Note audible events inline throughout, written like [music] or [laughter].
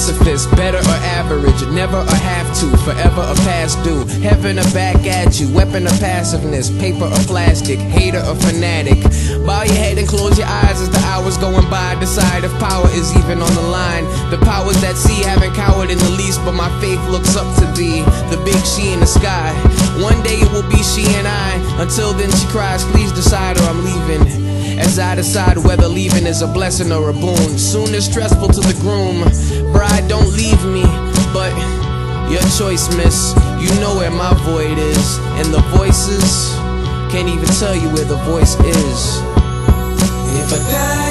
pacifist, better or average, never a have to, forever a past due. Heaven or back at you, weapon of passiveness, paper or plastic, hater or fanatic. Bow your head and close your eyes as the hours going by. Decide if power is even on the line. The powers that see haven't cowered in the least, but my faith looks up to thee, the big she in the sky. One day it will be she and I. Until then, she cries, please decide or I'm leaving. As I decide whether leaving is a blessing or a boon. Soon it's stressful to the groom. Bride, don't leave me, but your choice, miss. You know where my void is. And the voices can't even tell you where the voice is. If I die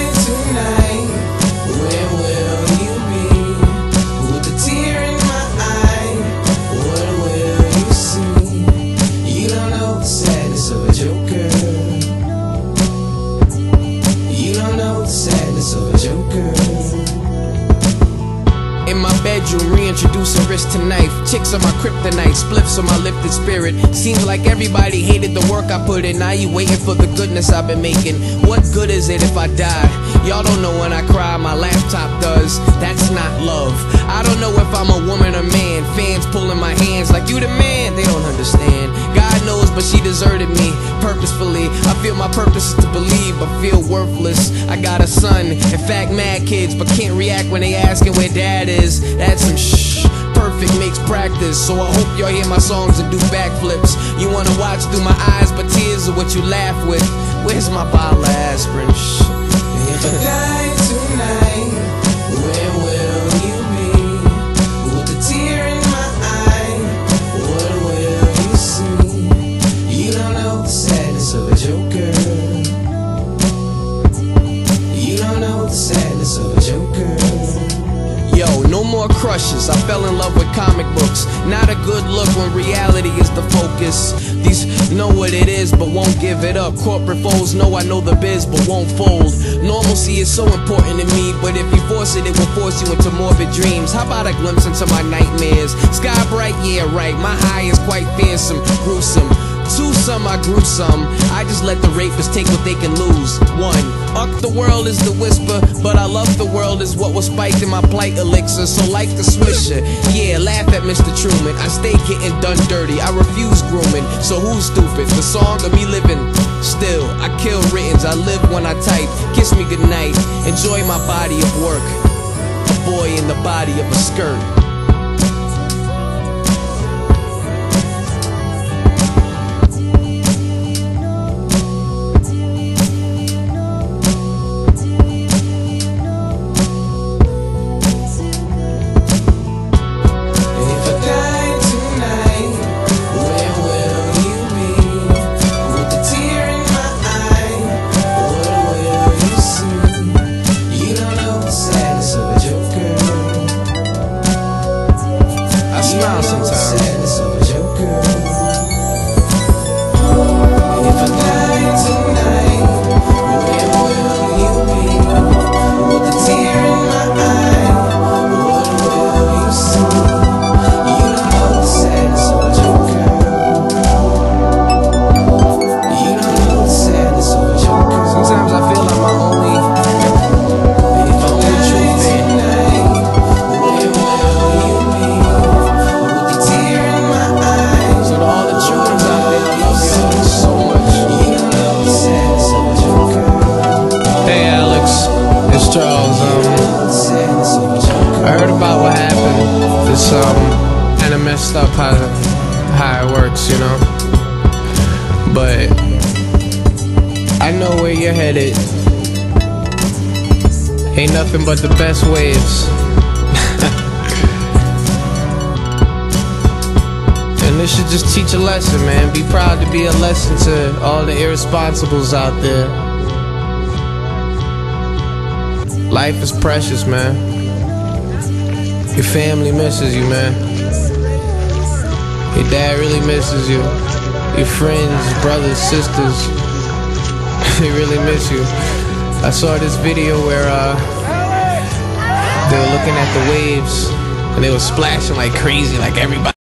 reintroducing wrist to knife. Chicks on my kryptonite, spliffs on my lifted spirit. Seems like everybody hated the work I put in. Now you waiting for the goodness I've been making. What good is it if I die? Y'all don't know when I cry, my laptop does. That's not love. I don't know if I'm a woman or man. Fans pulling my hands like you the man. They don't understand. God knows, but she deserted me purposefully. I feel my purpose is to believe, but feel worthless. I got a son, in fact, mad kids, but can't react when they asking where dad is. That's some shh. Perfect makes practice, so I hope y'all hear my songs and do backflips. You wanna watch through my eyes, but tears are what you laugh with. Where's my bottle of aspirin? If I die tonight, where will you be? With a tear in my eye, what will you see? You don't know the sadness of a joker. You don't know the sadness of a joker. No more crushes. I fell in love with comic books. Not a good look when reality is the focus. These know what it is, but won't give it up. Corporate foes know I know the biz, but won't fold. Normalcy is so important to me, but if you force it, it will force you into morbid dreams. How about a glimpse into my nightmares? Sky bright, yeah, right. My high is quite fearsome, gruesome. Some, I grew some. I just let the rapists take what they can lose. One, Uck the world is the whisper, but I love the world is what was spiked in my plight elixir. So like the swisher, yeah, laugh at Mr. Truman. I stay getting done dirty. I refuse grooming. So who's stupid? The song of me living. Still, I kill writtens. I live when I type. Kiss me goodnight. Enjoy my body of work. A boy in the body of a skirt. Messed up how how it works, you know. But I know where you're headed. Ain't nothing but the best waves. [laughs] and this should just teach a lesson, man. Be proud to be a lesson to all the irresponsibles out there. Life is precious, man. Your family misses you, man. Your dad really misses you. Your friends, brothers, sisters, [laughs] they really miss you. I saw this video where uh, they were looking at the waves and they were splashing like crazy, like everybody.